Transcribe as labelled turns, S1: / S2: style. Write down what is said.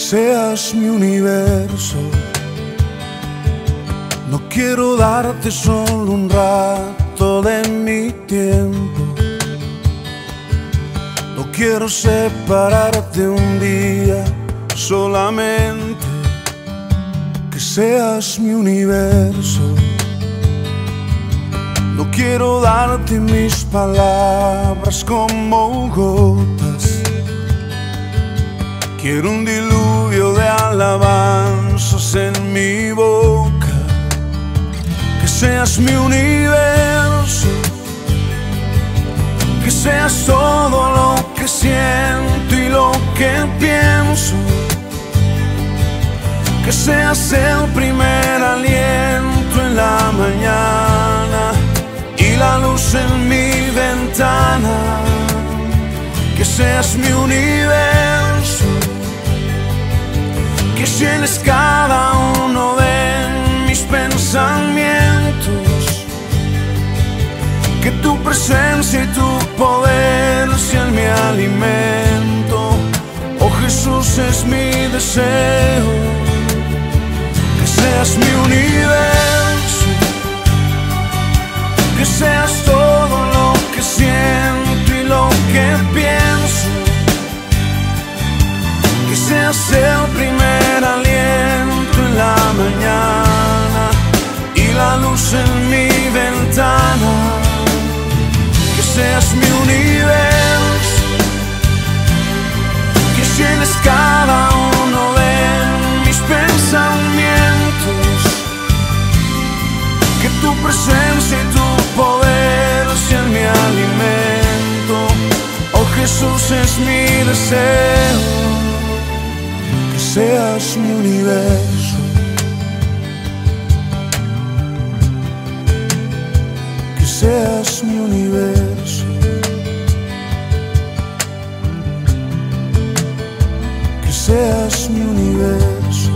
S1: seas mi universo. No quiero darte solo un rato de mi tiempo. No quiero separarte un día solamente. Que seas mi universo. No quiero darte mis palabras como gotas Quiero un diluvio de alabanzas en mi boca, que seas mi universo, que seas todo lo que siento y lo que pienso, que seas el primer aliento en la mañana y la luz en mi ventana, que seas mi universo que llenes cada uno de mis pensamientos, que tu presencia y tu poder sean mi alimento. Oh Jesús es mi deseo, que seas mi universo, que seas todo lo que siento y lo que pienso, que seas el presencia y tu poder sean mi alimento, oh Jesús es mi deseo que seas mi universo. Que seas mi universo. Que seas mi universo.